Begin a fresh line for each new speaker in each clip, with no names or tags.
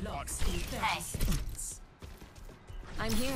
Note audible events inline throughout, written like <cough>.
unlocks in 30 seconds. I'm here.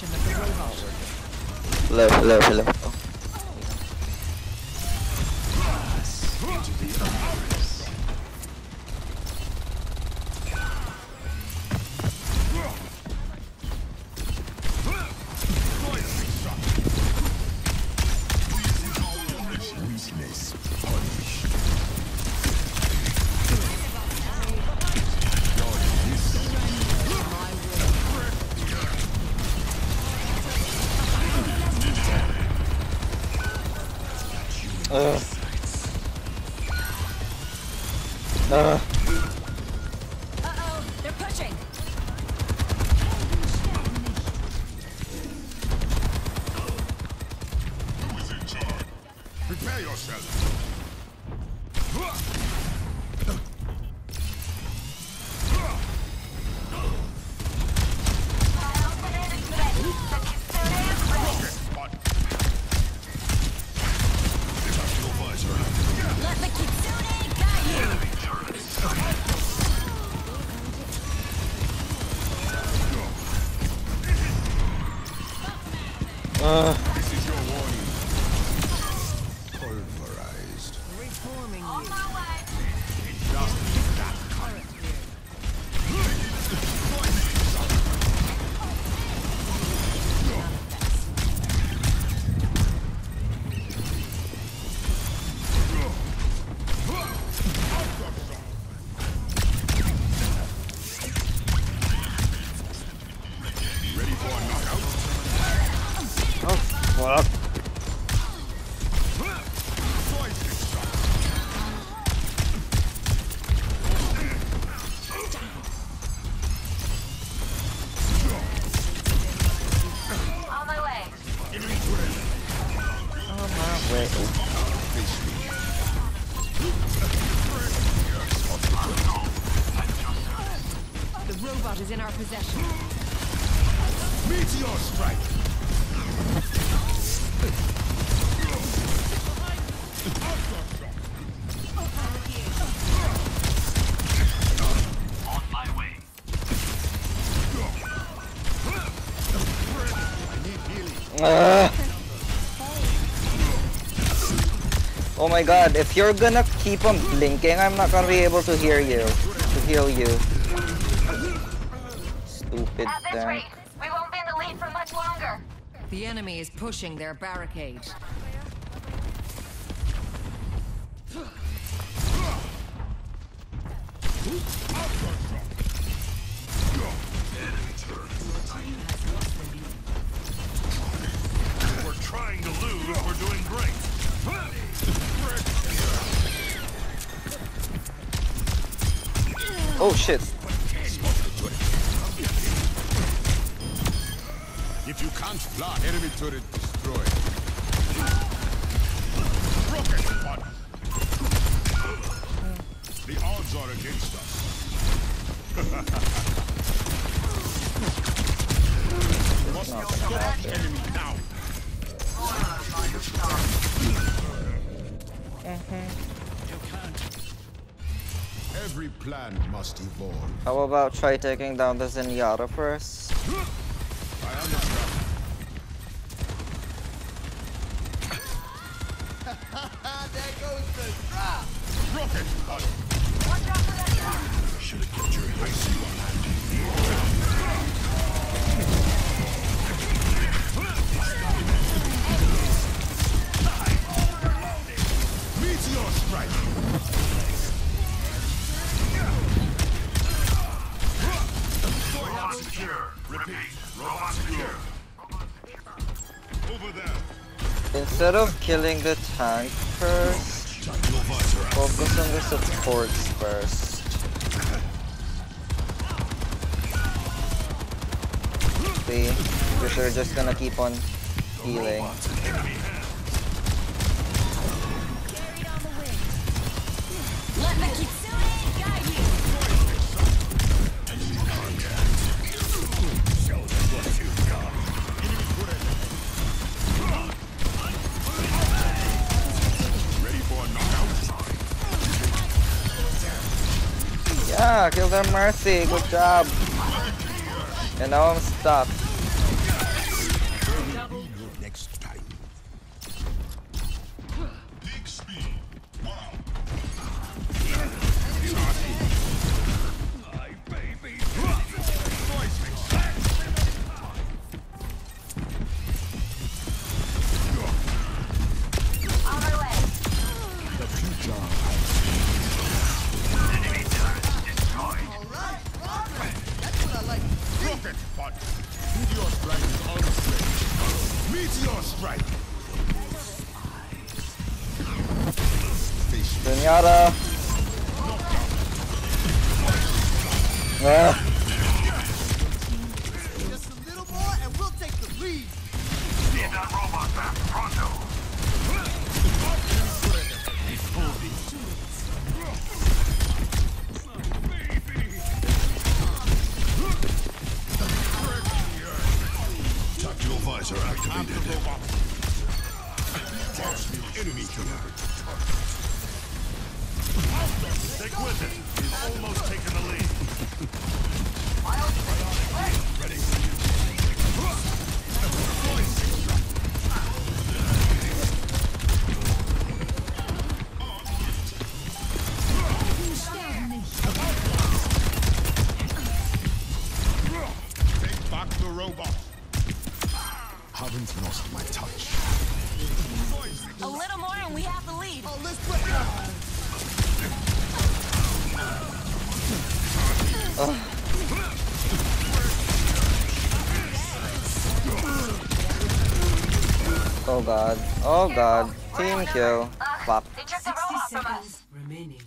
Possession of the robot.
Left, left, left. Ugh. Ugh.
Uh-oh, they're pushing.
Prepare yourself.
Ugh.
Me.
The robot is in our possession.
Meteor strike. <laughs>
Ugh. Oh my god, if you're gonna keep on blinking, I'm not gonna be able to hear you. To heal you. Stupid
At this rate, we won't be in the lead for much longer.
The enemy is pushing their barricade.
Oh shit.
If you can't fly, enemy turret Every plan must evolve.
How about try taking down the Zenyatta first?
There goes the drop.
Rocket.
Watch out for that truck.
Should have kept your
Instead of killing the tank first, focus on the supports first. See? Because they're just gonna keep on healing. Yeah, kill their mercy. Good job. And now I'm stuck.
Back, pronto. Ah. Tactical visor activated. Enemy killer. Haven't lost my touch.
A little more and we have the lead.
Oh, let's put.
oh god. Oh god. Team kill. Fuck.
They took the robot from us.
remaining.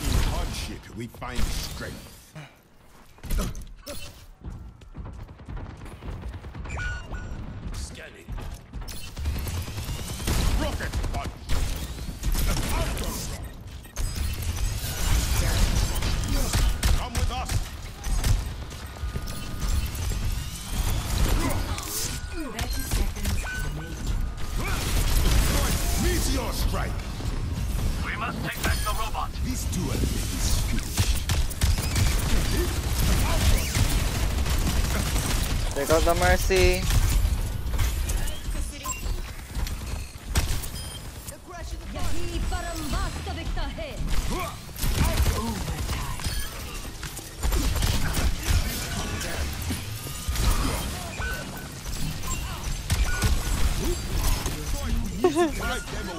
In hardship, we find strength.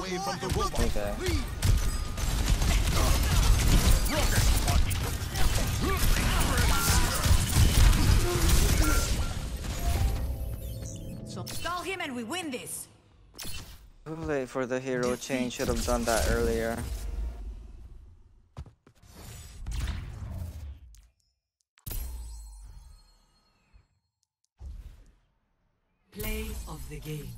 Away from the robot.
Okay.
Him and we win this.
Too late for the hero change. Should have done that earlier.
Play of the game.